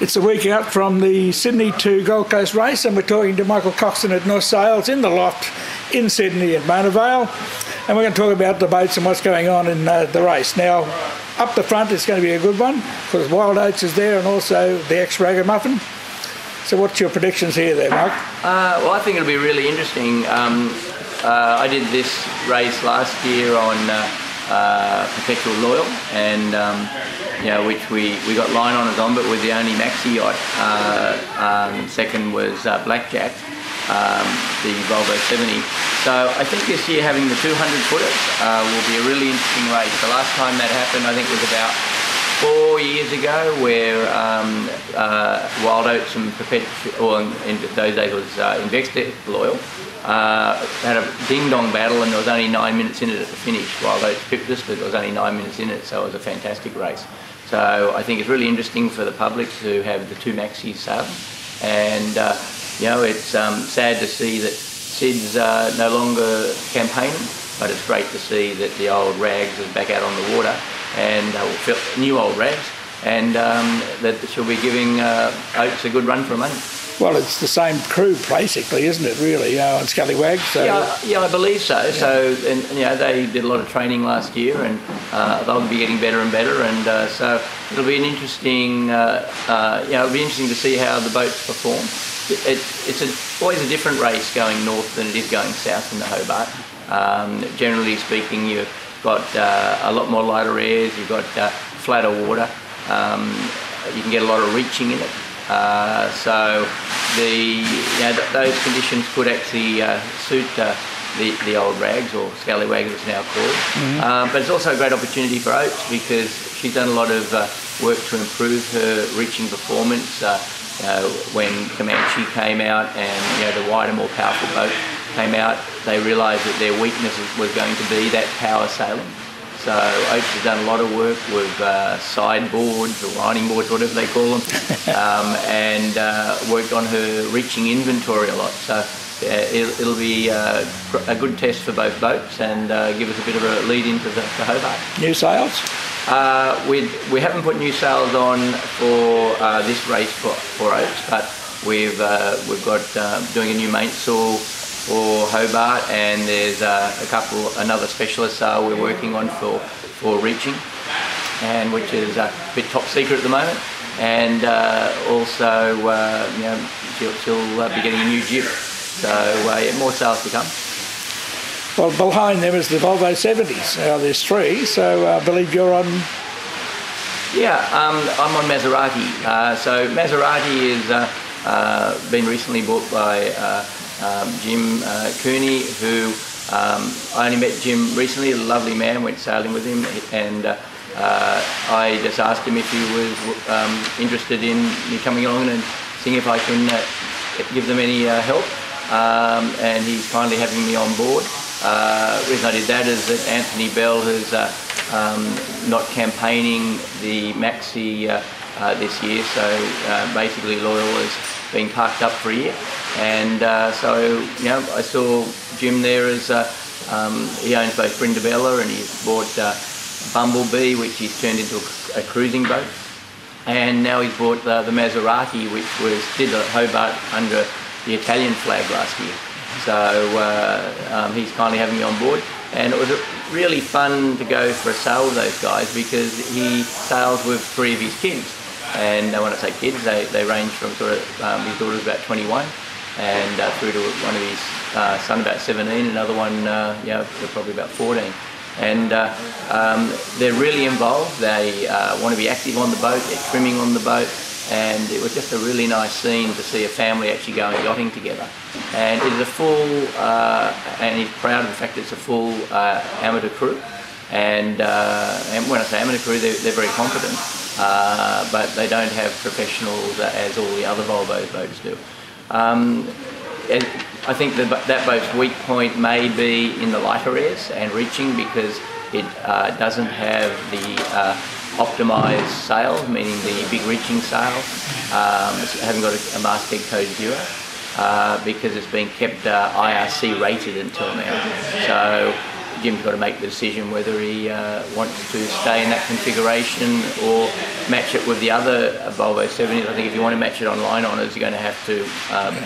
It's a week out from the Sydney to Gold Coast race, and we're talking to Michael Coxon at North Sails in the loft in Sydney at Mona Vale. And we're going to talk about the boats and what's going on in uh, the race. Now, up the front, it's going to be a good one because Wild Oats is there and also the ex Ragamuffin. So, what's your predictions here, there, Mark? Uh, well, I think it'll be really interesting. Um, uh, I did this race last year on uh, Perpetual Loyal, and um, you know, which we, we got line on on, but with the only maxi yacht. Uh, um, second was uh, Blackjack, um, the Volvo 70. So I think this year having the 200 footers uh, will be a really interesting race. The last time that happened, I think, was about four years ago, where um, uh, Wild Oats and Perpetual, or in, those days was uh, Investec Loyal, uh, had a ding dong battle, and there was only nine minutes in it at the finish. Wild Oats pipped us, but there was only nine minutes in it, so it was a fantastic race. So I think it's really interesting for the public to have the two maxis sail. And, uh, you know, it's um, sad to see that Syd's uh, no longer campaigning, but it's great to see that the old Rags is back out on the water and uh, new old Rags, and um, that she'll be giving uh, Oats a good run for a money. Well, it's the same crew basically, isn't it? Really, uh, on Scallywag. So. Yeah, yeah, I believe so. Yeah. So, and you know, they did a lot of training last year, and uh, they'll be getting better and better. And uh, so, it'll be an interesting, uh, uh, you know, it'll be interesting to see how the boats perform. It, it, it's a, always a different race going north than it is going south in the Hobart. Um, generally speaking, you've got uh, a lot more lighter airs. You've got flatter water. Um, you can get a lot of reaching in it. Uh, so the you know, th- those conditions could actually uh, suit uh, the, the old rags or scallywag as it's now called. Mm-hmm. Um, but it's also a great opportunity for Oats because she's done a lot of uh, work to improve her reaching performance. Uh, when Comanche came out and you know, the wider, more powerful boat came out, they realised that their weakness was going to be that power sailing. So Oats has done a lot of work with uh, sideboards or riding boards, whatever they call them, um, and uh, worked on her reaching inventory a lot. So uh, it'll, it'll, be uh, a good test for both boats and uh, give us a bit of a lead into the, the Hobart. New sails? Uh, we, we haven't put new sails on for this race for, for Oats, but we've, we've got doing a new mainsail for Hobart, and there's uh, a couple, another specialist uh, we're working on for, for reaching, and which is a bit top secret at the moment. And uh, also, uh, you know, she'll, she'll uh, be getting a new jib. So uh, yeah, more sails to come. Well, behind them is the Volvo 70s. Now there's three, so I believe you're on. Yeah, um, I'm on Maserati. so Maserati has been recently bought by um, Jim uh, Cooney, who um, I only met Jim recently, a lovely man, went sailing with him, and uh, uh, I just asked him if he was um, interested in me coming along and seeing if I can uh, give them any uh, help. Um, and he's kindly having me on board. The reason I did that is that Anthony Bell, who's um, not campaigning the Maxi this year, so basically Loyal has been parked up for a year. And uh, so, you know, I saw Jim there as uh, um, he owns both Brindabella and he's bought uh, Bumblebee, which he's turned into a, a, cruising boat. And now he's bought the, the Maserati, which was did at Hobart under the Italian flag last year. So uh, um, he's kindly having me on board. And it was really fun to go for a sail with those guys because he sails with three of his kids. And when I say kids, they, they range from sort of, um, his daughter's about 21 and uh, through to one of his uh, son about 17, another one, uh, probably about 14. And uh, um, they're really involved. They uh, want to be active on the boat. They're trimming on the boat, and it was just a really nice scene to see a family actually going yachting together. And it is a full, uh, and he's proud of the fact it's a full amateur crew. And, and when I say amateur crew, they're, they're very competent, but they don't have professionals as all the other Volvo boats do. Um, I think that that boat's weak point may be in the lighter airs and reaching because it uh, doesn't have the uh, optimised sail, meaning the big reaching sail. Um, haven't got a, a masthead code zero uh, because it's been kept uh, IRC rated until now. So Jim's got to make the decision whether he uh, wants to stay in that configuration or match it with the other Volvo 70s. I think if you want to match it on line you're going to have to um,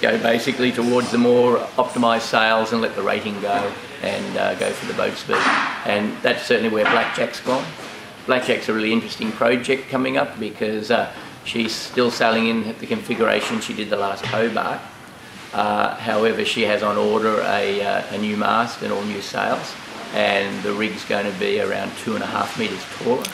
go basically towards the more optimised sails and let the rating go and uh, go for the boat speed. And that's certainly where Blackjack's gone. Blackjack's a really interesting project coming up because uh, she's still sailing in the configuration she did the last Hobart. Uh, however, she has on order a, uh, a new mast and all new sails, and the rig's going to be around two and a half metres taller.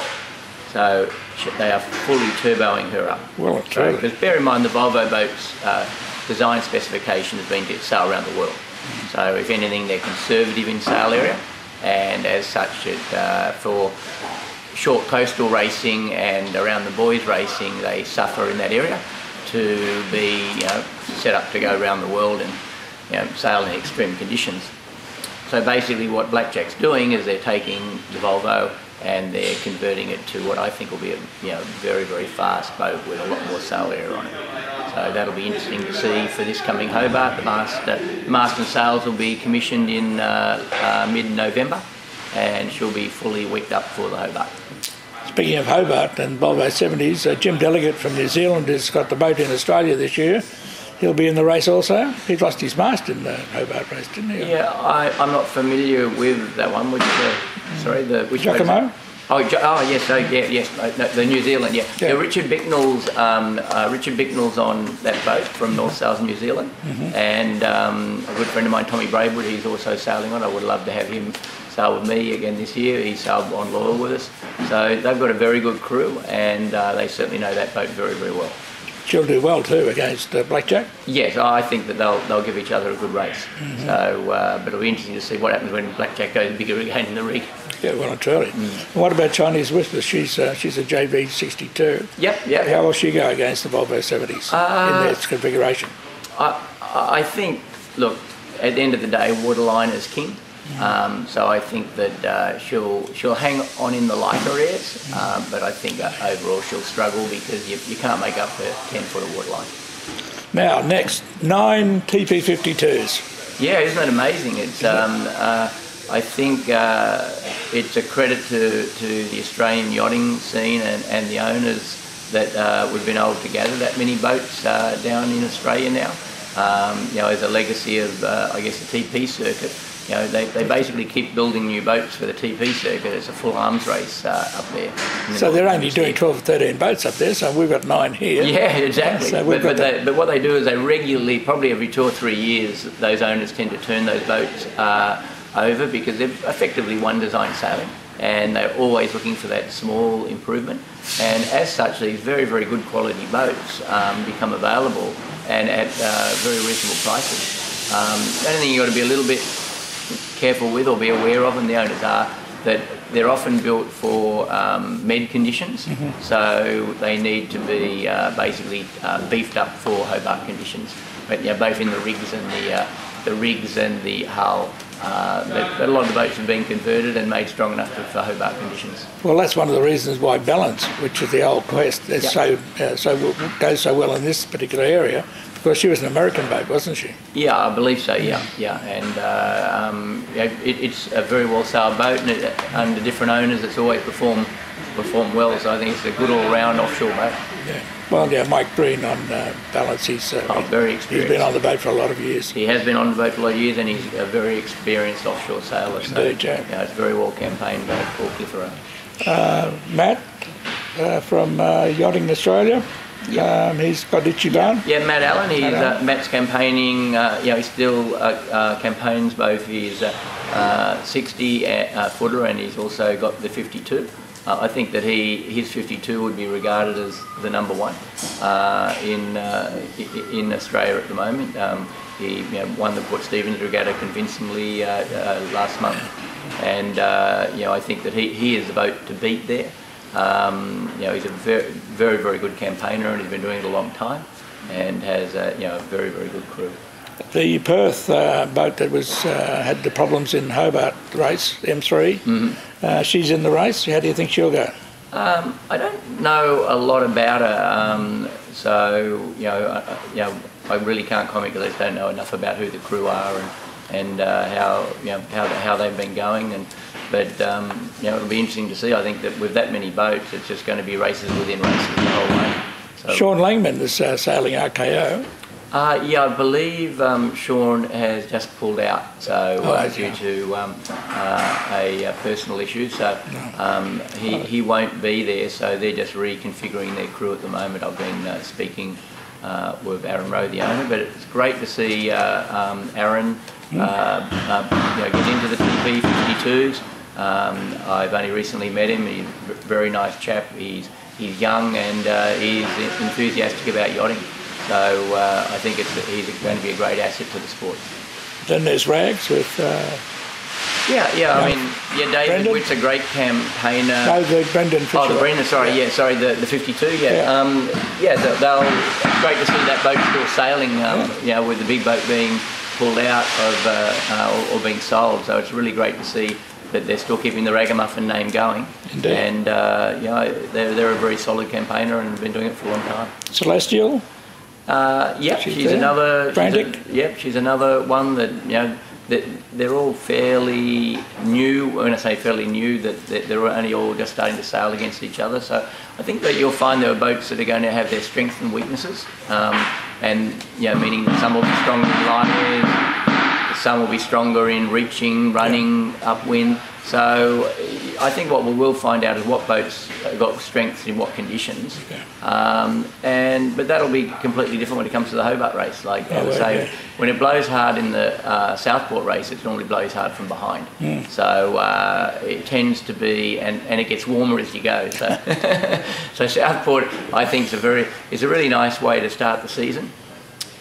So they are fully turboing her up. Well, true. Because bear in mind, the Volvo boat's uh, design specification has been to sail around the world. So if anything, they're conservative in sail area, and as such, it, uh, for short coastal racing and around the boys racing, they suffer in that area to be you know, set up to go around the world and you know, sail in extreme conditions. So basically what Blackjack's doing is they're taking the Volvo and they're converting it to what I think will be a you know, very, very fast boat with a lot more sail area on it. So that'll be interesting to see for this coming Hobart. The mast, mast and sails will be commissioned in uh, uh, mid-November and she'll be fully wicked up for the Hobart. Speaking of Hobart and Volvo 70s, uh, Jim Delegat from New Zealand has got the boat in Australia this year. He'll be in the race also. He lost his mast in the Hobart race, didn't he? Yeah, I, I'm not familiar with that one. Which, uh, sorry, the which Giacomo? Oh, oh yes, oh, yeah, yes, no, the New Zealand, yeah. Yeah. Richard Bicknell's um, uh, Richard Bicknell's on that boat from North Sails New Zealand, and um, a good friend of mine, Tommy Braidwood, he's also sailing on. I would love to have him sail with me again this year. He sailed on Loyal with us, so they've got a very good crew, and uh, they certainly know that boat very, very well. She'll do well too against uh, Blackjack. Yes, I think that they'll they'll give each other a good race. So, uh, but it'll be interesting to see what happens when Blackjack goes bigger again in the rig. Yeah, well and truly. And what about Chinese Whisper? She's uh, she's a JV 62. Yep, yep. How will she go against the Volvo 70s Uh, in its configuration? I, I think, look, at the end of the day, Waterline is king. Um, so I think that uh, she'll she'll hang on in the lighter areas, um, but I think uh, overall she'll struggle because you, you can't make up for 10 foot of waterline. Now, next, nine TP52s. Yeah, isn't that amazing? It's um, uh, I think uh, it's a credit to, to the Australian yachting scene and, and the owners that uh, we've been able to gather that many boats uh, down in Australia now. Um, you know, as a legacy of uh, I guess the TP circuit. You know, they, they basically keep building new boats for the TP circuit. It's a full arms race uh, up there. the So they're only doing 12 or 13 boats up there, so we've got nine here. Yeah, exactly. So but, but, they, but what they do is they regularly, probably every two or three years, those owners tend to turn those boats uh, over because they're effectively one design sailing and they're always looking for that small improvement. And as such, these very, very good quality boats um, become available and at uh, very reasonable prices. Um, the only thing you've got to be a little bit careful with or be aware of, and the owners are, that they're often built for um, med conditions, so they need to be uh, basically uh, beefed up for Hobart conditions. But yeah, both in the rigs and the uh, the rigs and the hull, uh, but, but a lot of the boats have been converted and made strong enough for, for Hobart conditions. Well, that's one of the reasons why Balance, which is the old Quest, is Yeah. so uh, so goes so well in this particular area because she was an American boat, wasn't she? Yeah, I believe so. Yeah, yeah, and uh, um, yeah, it, it's a very well sailed boat, and it, under different owners, it's always performed performed well. So I think it's a good all round offshore boat. Yeah. Well, yeah, Mike Green on uh, Balance, he's uh, Oh, very he's experienced. been on the boat for a lot of years. He has been on the boat for a lot of years, and he's a very experienced offshore sailor. So, Indeed, yeah. yeah, it's a very well campaigned boat for Clitheroe. Matt uh, from uh, Yachting Australia, um, he's got Ichiban. Yeah, Matt Allen. He's Matt uh, Matt's campaigning. Uh, you know, he still uh, uh, campaigns both his uh, uh, 60 uh, footer, and he's also got the 52. Uh, I think that he his 52 would be regarded as the number one uh, in uh, in Australia at the moment. Um, he you know, won the Port Stephens Regatta convincingly uh, uh, last month, and uh, you know I think that he, he is the boat to beat there. Um, you know he's a very very very good campaigner, and he's been doing it a long time, and has a, you know a very very good crew. The Perth uh, boat that was uh, had the problems in Hobart race, M3, uh, she's in the race. How do you think she'll go? Um, I don't know a lot about her, um, so you know, uh, you know, I really can't comment because I don't know enough about who the crew are and and uh, how you know how, how they've been going and. But um, you know it'll be interesting to see. I think that with that many boats, it's just going to be races within races the whole way. So, Sean Langman is uh, sailing RKO. Uh, yeah, I believe um, Sean has just pulled out, so oh, uh, due to um, uh, a, a, personal issue, so um, he, he won't be there. So they're just reconfiguring their crew at the moment. I've been uh, speaking uh, with Aaron Rowe, the owner, but it's great to see uh, um, Aaron hmm. you know, get into the TP 52s. Um, I've only recently met him. He's a very nice chap. He's he's young and he's enthusiastic about yachting. So uh, I think it's, he's going to be a great asset to the sport. Then there's Rags with. Uh, yeah, yeah. I mean, yeah, David Brendan? Witt's a great campaigner. No, the Brendan Fisher. Oh, the Brendan. Sorry, yeah, yeah sorry, the, the 52. Yeah, yeah. Um, yeah they'll. It's great to see that boat still sailing. Um, yeah. You know, with the big boat being pulled out of uh, uh, or, or, being sold. So it's really great to see that they're still keeping the Ragamuffin name going. Indeed. And uh, you know, they're, they're a very solid campaigner and have been doing it for a long time. Celestial. Uh, yep, she's, she's another. She's a, yep, she's another one that you know. That they're all fairly new. When I say fairly new, that they're only all just starting to sail against each other. So I think that you'll find there are boats that are going to have their strengths and weaknesses, um, and you know, meaning some will be stronger in line some will be stronger in reaching, running, upwind. So I think what we will find out is what boats got strengths in what conditions, yeah. um, and but that'll be completely different when it comes to the Hobart race. Like oh, I say, yeah. when it blows hard in the uh, Southport race, it normally blows hard from behind. Mm. So uh, it tends to be, and, and it gets warmer as you go. So so Southport, I think, is a very is a really nice way to start the season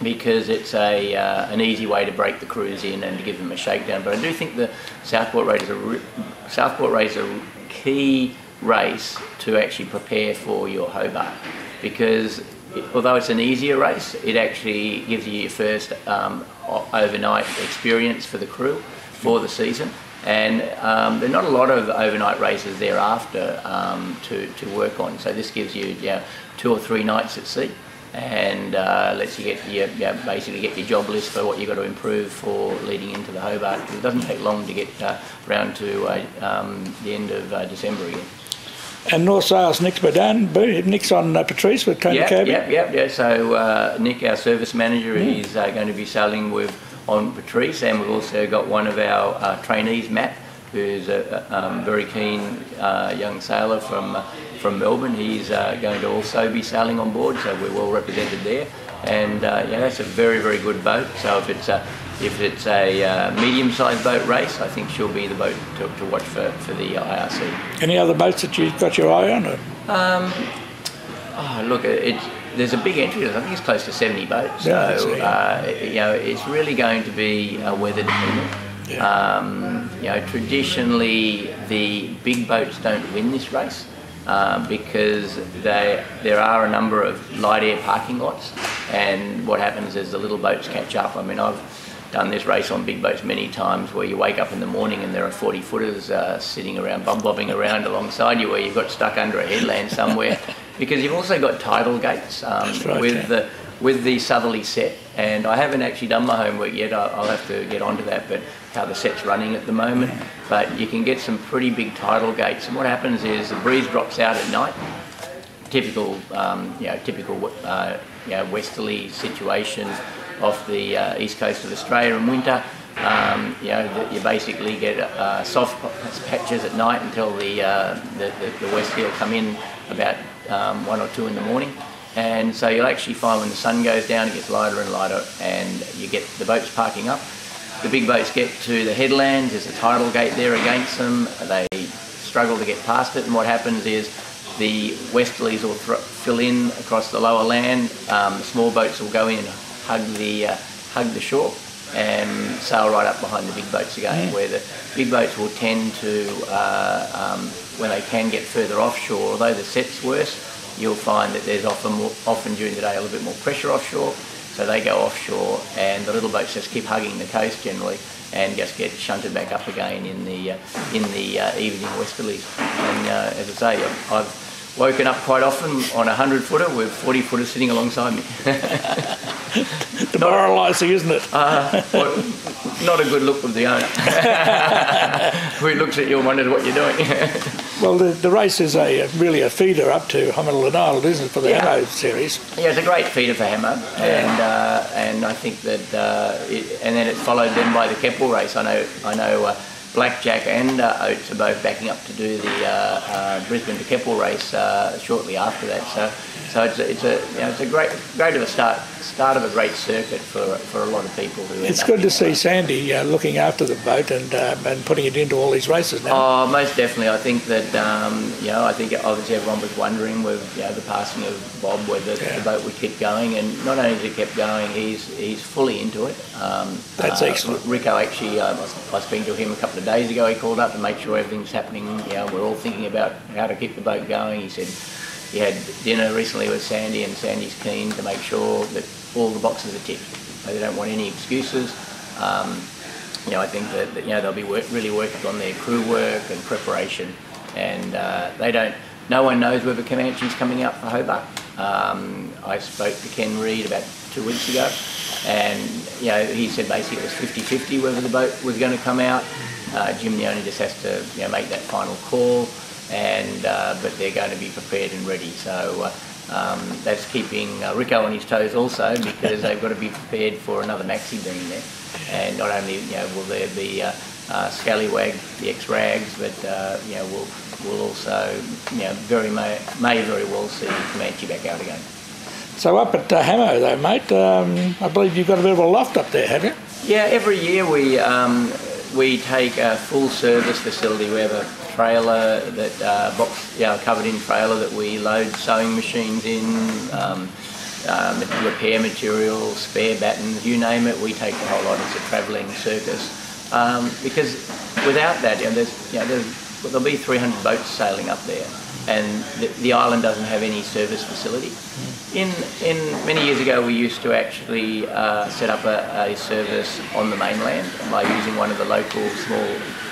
because it's a uh, an easy way to break the crews in and to give them a shakedown. But I do think the Southport race is a Southport race is a key race to actually prepare for your Hobart because it, although it's an easier race, it actually gives you your first um, overnight experience for the crew for the season. And um, there are not a lot of overnight races thereafter um, to, to work on. So this gives you, know, two or three nights at sea and uh, lets you get your, you know, basically get your job list for what you've got to improve for leading into the Hobart. It doesn't take long to get uh, around to uh, um, the end of uh, December again. And North Sails, Nick Badan, Nick's on uh, Patrice with Tony yep, Kirby. Yep, yep, yeah. So uh, Nick, our service manager, mm. is going to be sailing with on Patrice, and we've also got one of our trainees, Matt, who's a, um, very keen young sailor from from Melbourne. He's uh, going to also be sailing on board, so we're well represented there. And uh, yeah, that's a very, very good boat. So if it's a if it's a uh, medium-sized boat race, I think she'll be the boat to, to, watch for, for the IRC. Any other boats that you've got your eye on? Um, oh, look, it's there's a big entry. I think it's close to 70 boats. Yeah, so uh, you know, it's really going to be a weather dependent. Yeah. Um, you know, traditionally the big boats don't win this race. Uh, because they, there are a number of light air parking lots, and what happens is the little boats catch up. I mean, I've done this race on big boats many times where you wake up in the morning and there are 40 footers uh, sitting around, bum bobbing around alongside you where you've got stuck under a headland somewhere because you've also got tidal gates um, right, with yeah. the with the southerly set and I haven't actually done my homework yet I'll have to get onto that but how the set's running at the moment but you can get some pretty big tidal gates and what happens is the breeze drops out at night typical um, you know typical uh, you know, westerly situation off the uh, east coast of Australia in winter um, you know, you basically get uh, soft patches at night until the, uh, the, the, the, west will come in about um, one or two in the morning. And so you'll actually find when the sun goes down, it gets lighter and lighter, and you get the boats parking up. The big boats get to the headlands, there's a tidal gate there against them, they struggle to get past it, and what happens is the westerlies will fill in across the lower land, um, small boats will go in and hug the, uh, hug the shore and sail right up behind the big boats again, where the big boats will tend to, uh, um, when they can get further offshore, although the set's worse, you'll find that there's often, more, often during the day a little bit more pressure offshore, so they go offshore and the little boats just keep hugging the coast generally and just get shunted back up again in the uh, in the uh, evening westerlies. And uh, as I say, I've, I've woken up quite often on a 100 footer with 40 footers sitting alongside me. Demoralising, isn't it? uh, not a good look with the owner. Who looks at you and wonders what you're doing. well, the, the race is a really a feeder up to Hamilton Island, isn't it, for the Yeah. Hamo series? Yeah, it's a great feeder for Hamo, and uh, and I think that uh, it, and then it's followed then by the Keppel race. I know I know uh, Blackjack and uh, Oats are both backing up to do the uh, uh, Brisbane to Keppel race uh, shortly after that. So so it's a, it's a you know, it's a great great of a start start of a great circuit for for a lot of people who. It's good to see. Sandy uh, looking after the boat and uh, and putting it into all these races now. Oh, most definitely. I think that um, you know, I think obviously everyone was wondering with you know the passing of Bob whether Yeah. the boat would keep going, and not only has it kept going, he's he's fully into it. Um, That's excellent. Rico actually, um, I was speaking to him a couple of days ago. He called up to make sure everything's happening. You know, we're all thinking about how to keep the boat going. He said he had dinner recently with Sandy, and Sandy's keen to make sure that all the boxes are ticked. They don't want any excuses. Um, you know, I think that, that, you know they'll be work, really working on their crew work and preparation, and uh, they don't. No one knows whether Comanche's coming out for Hobart. Um, I spoke to Ken Read about two weeks ago, and you know he said basically it was 50-50 whether the boat was going to come out. Uh, Jim Leone just has to you know make that final call, and uh, but they're going to be prepared and ready. So. Uh, um, that's keeping uh, Rico on his toes also because they've got to be prepared for another maxi being there. And not only you know will there be uh, uh, Scallywag, the ex-Rags, but uh, you know we'll we'll also you know very may, may very well see Comanche back out again. So up at uh, Hamo though, mate, um, I believe you've got a bit of a loft up there, have you? Yeah, every year we um, we take a full service facility. We have a trailer that uh, box, know, covered in trailer that we load sewing machines in, um, um, repair materials, spare battens, you name it. We take the whole lot. It's a travelling circus um, because without that, you know, there's, you know, there's, there'll be 300 boats sailing up there, and the, the island doesn't have any service facility. In, in many years ago, we used to actually uh, set up a, a service on the mainland by using one of the local small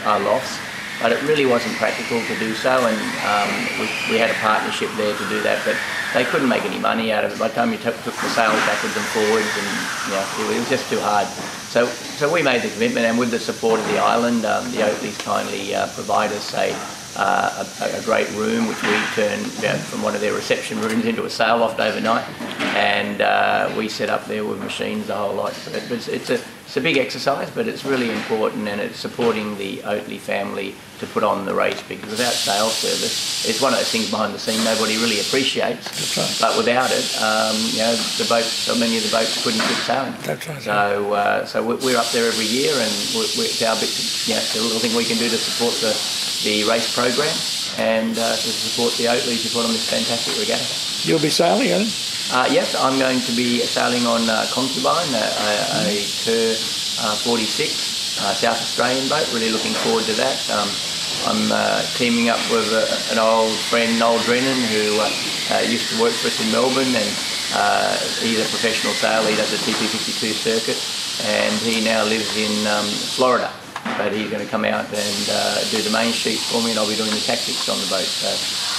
uh, lofts, but it really wasn't practical to do so, and um, we, we had a partnership there to do that, but they couldn't make any money out of it. By the time you took, the sails backwards and forwards, and you know, it was just too hard. So, so we made the commitment, and with the support of the island, um, the Oatleys kindly uh, provide us a uh, a, a great room which we turned you from one of their reception rooms into a sail loft overnight, and uh, we set up there with machines the whole lot. But it's, it's a it's a big exercise, but it's really important, and it's supporting the Oatley family to put on the race because without sail service, it's one of those things behind the scene nobody really appreciates. right. But without it, um, you know, the boats, so many of the boats couldn't keep sailing. That's right. So, uh, so we- we're up there every year, and we're, we're, it's our bit, to, you know, the little thing we can do to support the, the race program and uh, to support the Oatleys who put on this fantastic regatta. You'll be sailing, Alan? Uh, yes, I'm going to be sailing on uh, Concubine, a, a, a Ker uh, 46 uh, South Australian boat. Really looking forward to that. Um, I'm uh, teaming up with uh, an old friend, Noel Drennan, who uh, uh, used to work for us in Melbourne, and uh, he's a professional sailor. He does the TP52 circuit, and he now lives in um, Florida. But he's going to come out and uh, do the main sheet for me, and I'll be doing the tactics on the boat. So,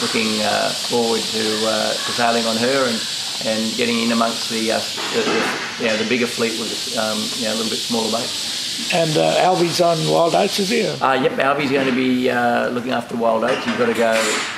looking uh, forward to, uh, to sailing on her and and getting in amongst the, uh, the, the you know the bigger fleet with um, you know a little bit smaller boats. And uh, Albie's on Wild Oats, is he? Uh, yep, Albie's going to be uh, looking after Wild Oats. He's got to go.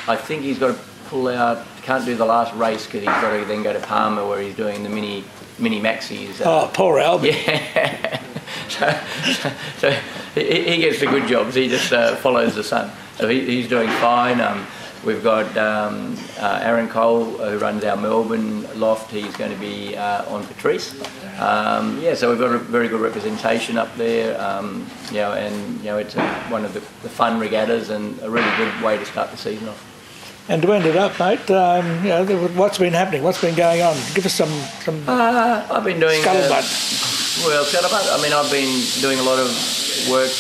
I think he's got to pull out. Can't do the last race because he's got to then go to Palma where he's doing the mini mini maxis. Uh, Oh, poor Albie. yeah. So, so, so he, he gets the good jobs. He just uh, follows the sun. So he, he's doing fine. Um, we've got um, uh, Aaron Cole who runs our Melbourne loft. He's going to be uh, on Patrice. Um, yeah, so we've got a very good representation up there. Um, you know, and you know it's a, one of the, the fun regattas and a really good way to start the season off. And to end it up, mate, um, you know, what's been happening? What's been going on? Give us some, some Uh, I've been doing uh, scuttlebutt. Well, scuttlebutt. I mean, I've been doing a lot of work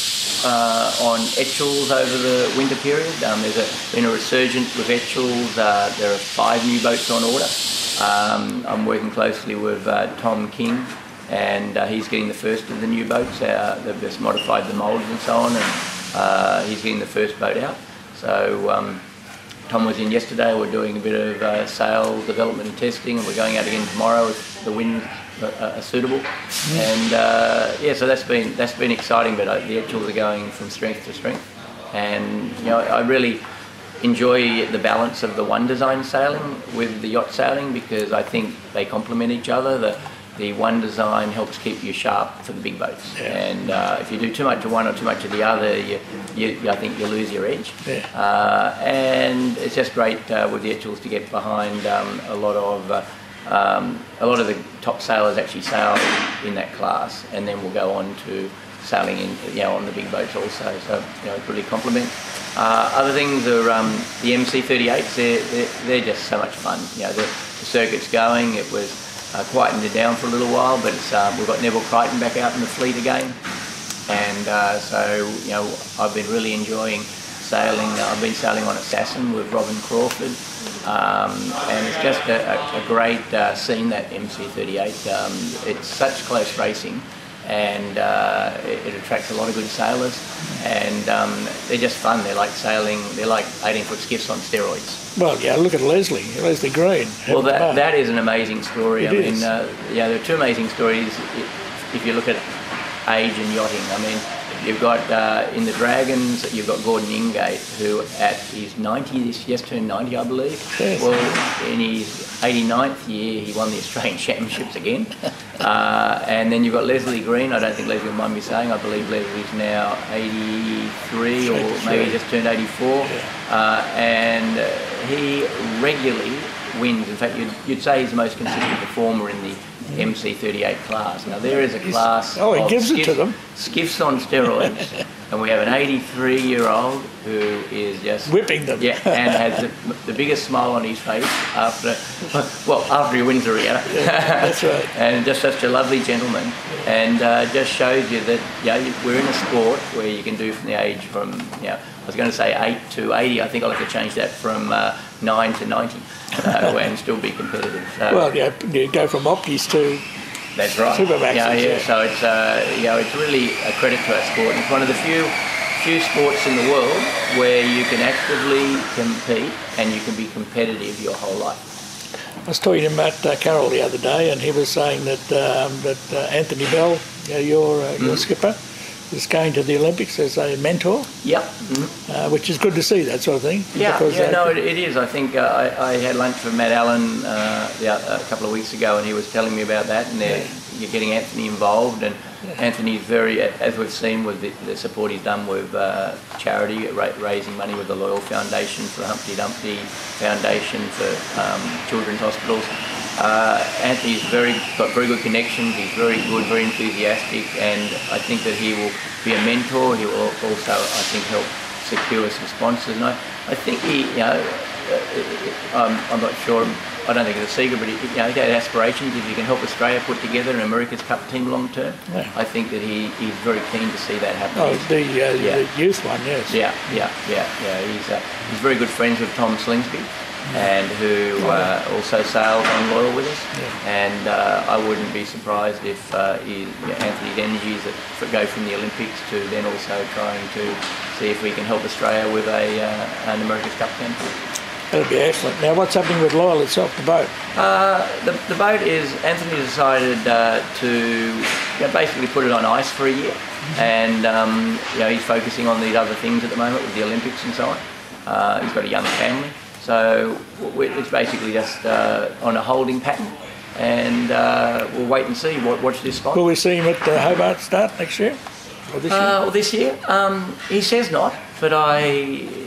uh, on Etchells over the winter period. Um, there's a, been a resurgence with Etchells. Uh, there are five new boats on order. Um, I'm working closely with uh, Tom King, and uh, he's getting the first of the new boats. They've just modified the moulds and so on, and uh, he's getting the first boat out. So. Um, Tom was in yesterday. We're doing a bit of uh, sail development and testing, and we're going out again tomorrow if the winds are, are suitable. And uh, yeah, so that's been that's been exciting. But uh, the Etchells are going from strength to strength, and you know I really enjoy the balance of the one design sailing with the yacht sailing because I think they complement each other. The, the one design helps keep you sharp for the big boats. Yeah. And uh, if you do too much of one or too much of the other, you, you, I think you lose your edge. Yeah. Uh, and it's just great uh, with the Etchells to get behind um, a lot of uh, um, a lot of the top sailors actually sail in that class, and then we'll go on to sailing in you know on the big boats also. So you know, it's really complement. Uh, other things are um, the MC38s. They're, they're, they're just so much fun. You know, the, the circuit's going. It was uh, quietened it down for a little while, but it's, um, we've got Neville Crichton back out in the fleet again, and uh, so you know I've been really enjoying sailing. I've been sailing on Assassin with Robin Crawford, um, and it's just a, a, great uh, scene that MC38. Um, it's such close racing. And uh, it, it attracts a lot of good sailors, and um, they're just fun. They're like sailing. They're like 18-foot skiffs on steroids. Well, yeah, look at Leslie, Leslie Green. Well, that, that is an amazing story. It I is. mean, uh, yeah, there are two amazing stories if you look at age and yachting. I mean, you've got uh, in the Dragons, you've got Gordon Ingate, who at his 90, this just turned 90, I believe. Yes. Well, in his 89th year, he won the Australian Championships again. Uh, and then you've got Leslie Green. I don't think Leslie will mind me saying. I believe Leslie's now 83 or maybe just turned 84. Uh, and uh, he regularly wins. In fact, you'd, you'd say he's the most consistent performer in the MC38 class. Now, there is a class. oh, gives it to skiffs- them. Skiffs on steroids. and we have an 83 year old who is just. Whipping them. Yeah, and has the, the biggest smile on his face after, well, after he wins the regatta. that's right. and just such a lovely gentleman, and uh, just shows you that yeah, you- we're in a sport where you can do from the age from you know, I was going to say eight to eighty. I think I'll have to change that from uh, nine to ninety, uh, and still be competitive. So Well, yeah, you go from opties to that's right. Supermaxes, yeah, yeah. yeah. So it's uh, you know it's really a credit to our sport. It's one of the few few sports in the world where you can actively compete and you can be competitive your whole life. I was talking to Matt uh, Carroll the other day, and he was saying that um, that uh, Anthony Bell, uh, your uh, Mm-hmm. your skipper, is going to the Olympics as a mentor, Yep. Mhm. uh, which is good to see that sort of thing. Yeah, because, yeah, uh, no, it, it is. I think uh, I, I had lunch with Matt Allen uh, the, a couple of weeks ago, and he was telling me about that. And they're, you're getting Anthony involved, and Anthony's very, as we've seen with the, the support he's done with uh, charity, ra- raising money with the Loyal Foundation for the Humpty Dumpty Foundation for um, Children's Hospitals. Uh, Anthony's very got very good connections. He's very good, very enthusiastic, and I think that he will be a mentor. He will also, I think, help secure some sponsors. And I, I think he, you know, uh, I'm, I'm not sure. I don't think it's a secret, but he, you know, he had aspirations. If he can help Australia put together an America's Cup team long term, Yeah. I think that he, he's very keen to see that happen. Oh, the, uh, Yeah. the youth one, yes. yeah, yeah, yeah, yeah. He's uh, he's very good friends with Tom Slingsby, and who uh, also sails on Loyal with us. And uh, I wouldn't be surprised if uh, he, Anthony's energies that go from the Olympics to then also trying to see if we can help Australia with a uh, an America's Cup campaign. That'd be excellent. Now, what's happening with Loyal itself, the boat? Uh, the, the boat is Anthony decided uh, to you know, basically put it on ice for a year, and um, you know he's focusing on these other things at the moment with the Olympics and so on. Uh, he's got a young family, so it's basically just uh, on a holding pattern, and uh, we'll wait and see. What, watch this spot. Will we see him at the Hobart start next year? Or this year? Uh, well, this year, um, he says not, but I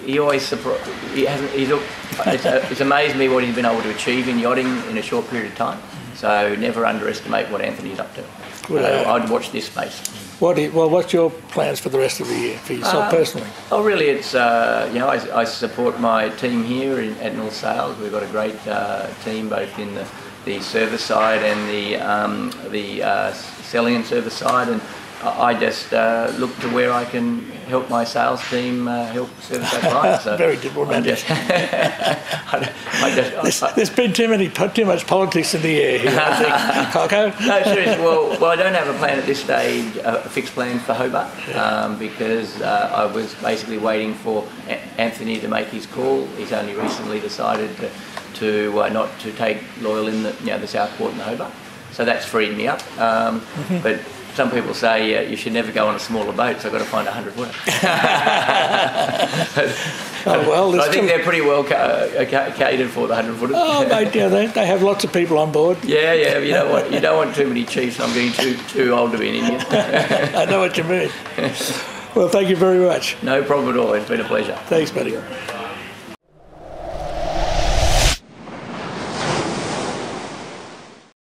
he always surpri- he hasn't. He's it's, uh, it's amazed me what he's been able to achieve in yachting in a short period of time. So never underestimate what Anthony's up to. So uh, I'd watch this space. What well, what's your plans for the rest of the year, for yourself Um, personally? Oh, really? It's uh, you know I, I support my team here in, at North Sails. We've got a great uh, team both in the, the service side and the um, the uh, selling and service side, and I just uh, look to where I can help my sales team uh, help service our clients. So Very diplomatic. just, I, don't- just, There's, there's been too many too much politics in the air here, I think. No, seriously. Well, well, I don't have a plan at this stage, a fixed plan for Hobart, um, because uh, I was basically waiting for A- Anthony to make his call. He's only recently decided to, to uh, not to take Loyal in the, you know, the Southport and the Hobart. So that's freed me up. Um, But some people say uh, you should never go on a smaller boat, so I've got to find a 100 footer. Oh, well, But I think they're pretty well ca- uh, ca- catered for the 100 footers. Oh, mate, yeah, they, they have lots of people on board. Yeah, yeah. You don't want you don't want too many chiefs. I'm getting too too old to be an Indian. I know what you mean. Well, thank you very much. no problem at all. It's been a pleasure. Thanks, buddy.